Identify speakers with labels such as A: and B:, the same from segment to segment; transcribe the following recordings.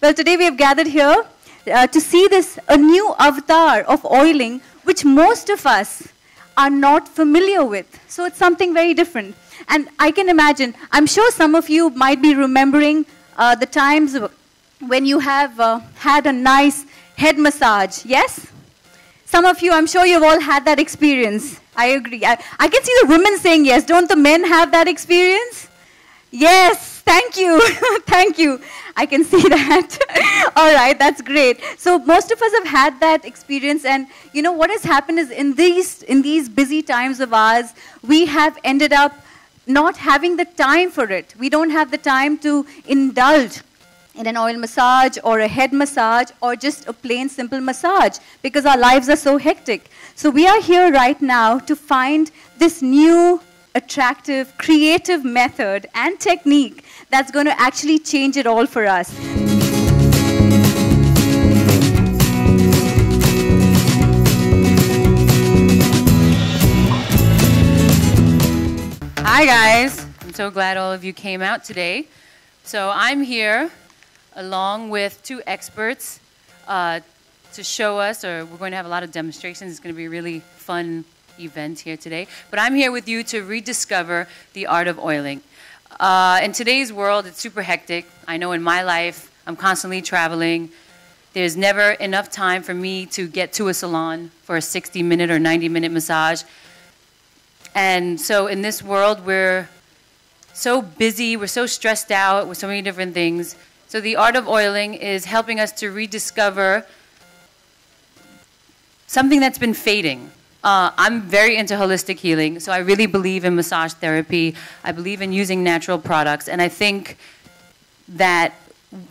A: Well, today we have gathered here uh, to see this a new avatar of oiling, which most of us are not familiar with. So it's something very different. And I can imagine, I'm sure some of you might be remembering uh, the times when you have uh, had a nice head massage. Yes? Some of you, I'm sure you've all had that experience. I agree. I, I can see the women saying yes. Don't the men have that experience? Yes, thank you. thank you. I can see that. All right, that's great. So most of us have had that experience and you know what has happened is in these in these busy times of ours, we have ended up not having the time for it. We don't have the time to indulge in an oil massage or a head massage or just a plain simple massage because our lives are so hectic. So we are here right now to find this new attractive, creative method and technique that's going to actually change it all for us.
B: Hi guys, I'm so glad all of you came out today. So I'm here along with two experts uh, to show us, or we're going to have a lot of demonstrations. It's going to be a really fun event here today. But I'm here with you to rediscover the art of oiling. Uh, in today's world, it's super hectic. I know in my life, I'm constantly traveling. There's never enough time for me to get to a salon for a 60 minute or 90 minute massage. And so in this world, we're so busy, we're so stressed out with so many different things. So the art of oiling is helping us to rediscover something that's been fading. Uh, I'm very into holistic healing, so I really believe in massage therapy. I believe in using natural products, and I think that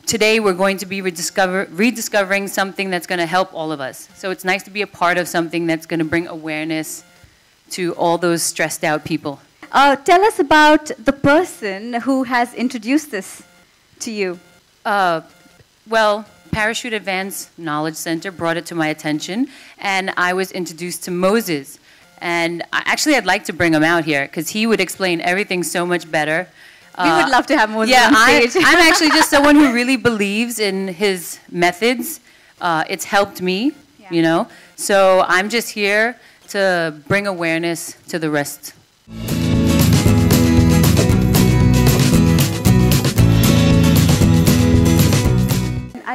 B: today we're going to be rediscover, rediscovering something that's going to help all of us. So it's nice to be a part of something that's going to bring awareness to all those stressed out people.
A: Uh, tell us about the person who has introduced this to you.
B: Uh, well, Parachute Advanced Knowledge Center brought it to my attention, and I was introduced to Moses. And I, actually, I'd like to bring him out here because he would explain everything so much better.
A: We uh, would love to have Moses
B: yeah,
A: on stage.
B: I, I'm actually just someone who really believes in his methods. Uh, it's helped me, yeah. you know. So I'm just here to bring awareness to the rest.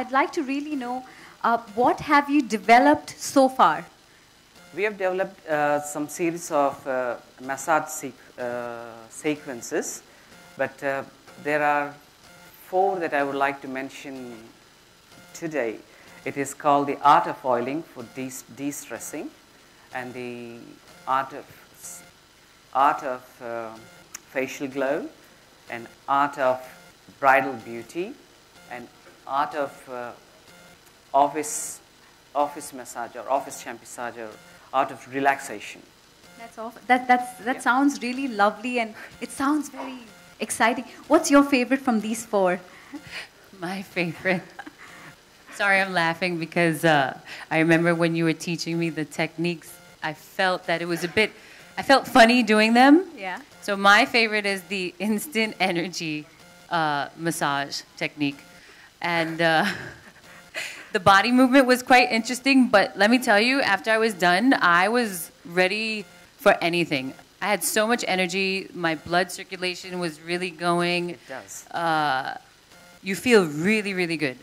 A: I'd like to really know uh, what have you developed so far?
C: We have developed uh, some series of uh, massage uh, sequences, but uh, there are four that I would like to mention today. It is called the art of oiling for de-stressing and the art of, art of uh, facial glow and art of bridal beauty and art of uh, office office massage or office chair massage or art of relaxation.
A: That's awesome. That that's that yeah. sounds really lovely and it sounds very exciting. What's your favorite from these four?
B: My favorite. Sorry, I'm laughing because uh, I remember when you were teaching me the techniques. I felt that it was a bit. I felt funny doing them.
A: Yeah.
B: So my favorite is the instant energy uh, massage technique and uh, the body movement was quite interesting. But let me tell you, after I was done, I was ready for anything. I had so much energy. My blood circulation was really going.
C: It does.
B: Uh, you feel really, really good.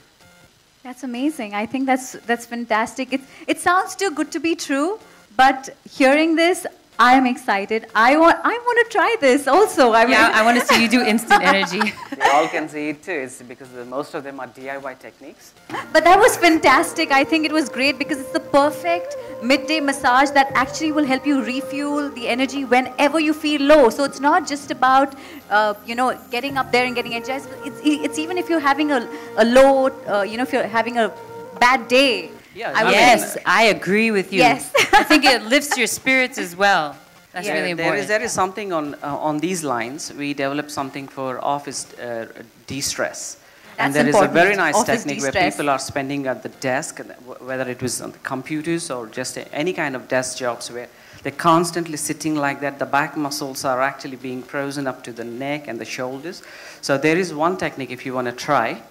A: That's amazing. I think that's that's fantastic. It it sounds too good to be true, but hearing this, I am excited. I want, I want to try this also.
B: I yeah, I want to see you do instant energy.
C: they all can see it too. It's because the, most of them are DIY techniques.
A: But that was fantastic. I think it was great because it's the perfect midday massage that actually will help you refuel the energy whenever you feel low. So it's not just about, uh, you know, getting up there and getting energized. It's, it's even if you're having a, a low, uh, you know, if you're having a bad day,
B: yeah, I yes, I agree with you.
A: Yes.
B: I think it lifts your spirits as well. That's yeah, really important.
C: There is, there is something on, uh, on these lines. We developed something for office uh, de-stress. and there important. is a very nice office technique where people are spending at the desk, whether it was on the computers or just any kind of desk jobs where they're constantly sitting like that. The back muscles are actually being frozen up to the neck and the shoulders. So there is one technique if you want to try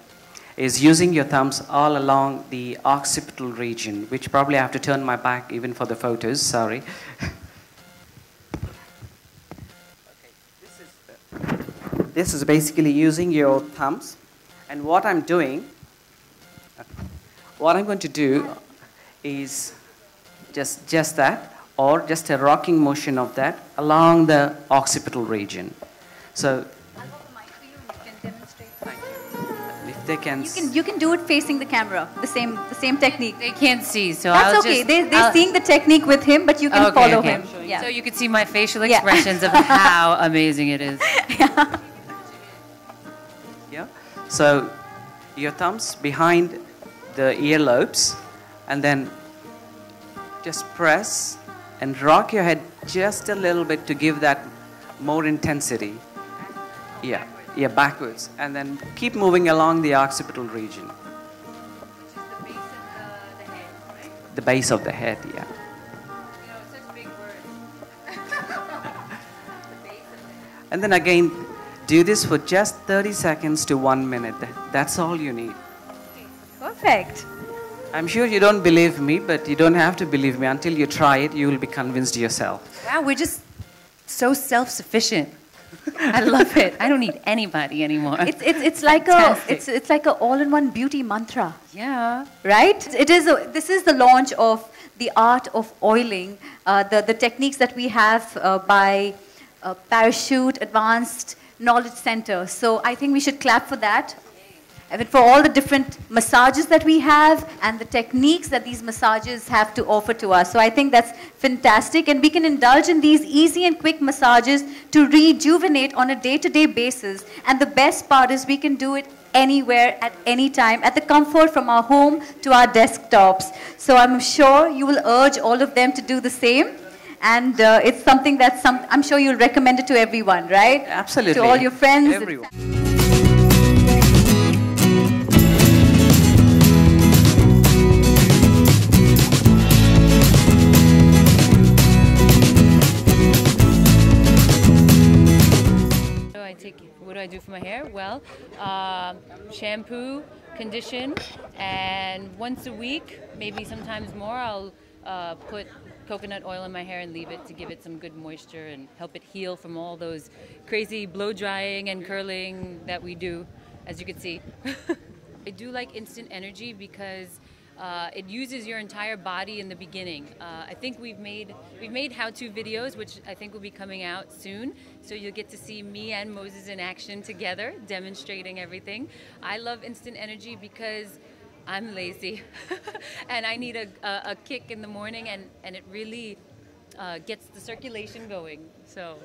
C: is using your thumbs all along the occipital region, which probably I have to turn my back even for the photos, sorry. this is basically using your thumbs. And what I'm doing, what I'm going to do is just, just that, or just a rocking motion of that along the occipital region. So they can,
A: You can you can do it facing the camera. The same the same technique.
B: They can't see, so
A: That's
B: I'll
A: okay.
B: just.
A: they they're
B: I'll-
A: seeing the technique with him, but you can
B: Okay,
A: follow
B: okay.
A: him. Yeah.
B: So you can see my facial
A: Yeah.
B: expressions of how amazing it is.
C: Yeah. yeah. So your thumbs behind the earlobes, and then just press and rock your head just a little bit to give that more intensity. Yeah, yeah, backwards, and then keep moving along the occipital region. The base the, the, head, right? the base of the head, yeah. You know, and then again, do this for just 30 seconds to one minute. That's all you need.
A: Perfect.
C: I'm sure you don't believe me, but you don't have to believe me. Until you try it, you will be convinced yourself.
B: Wow, we're just so self-sufficient. I love it. I don't need anybody anymore.
A: It's it's it's like
B: Fantastic.
A: a it's it's like a all-in-one beauty mantra.
B: yeah.
A: right? It is. A, this is the launch of the art of oiling, uh, the the techniques that we have uh, by uh, Parachute Advanced Knowledge Center. So I think we should clap for that. I mean, for all the different massages that we have and the techniques that these massages have to offer to us. So I think that's fantastic. And we can indulge in these easy and quick massages to rejuvenate on a day-to-day basis. And the best part is we can do it anywhere at any time at the comfort from our home to our desktops. So I'm sure you will urge all of them to do the same. And uh, it's something that some, I'm sure you'll recommend it to everyone, right?
C: Absolutely.
A: To all your friends.
C: Everyone.
B: Do for my hair? Well, um shampoo, condition, and once a week, maybe sometimes more, I'll uh, put coconut oil in my hair and leave it to give it some good moisture and help it heal from all those crazy blow drying and curling that we do, as you can see. I do like instant energy because uh, it uses your entire body in the beginning. Uh, I think we've made we've made how-to videos, which I think will be coming out soon. So you'll get to see me and Moses in action together, demonstrating everything. I love instant energy because I'm lazy, and I need a, a, a kick in the morning, and and it really uh, gets the circulation going. So